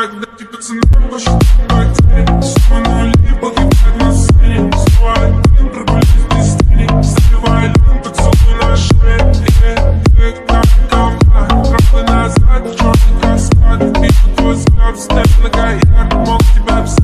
Тогда тебе цена больше потерь Все на ли погибает на сцене. Все один проболит без тени Заливай лен, поцелуй на шее. Э, э, как ковка Травы назад в черный каскад. Вижу твой взгляд, встань на гаяр Мог тебя взять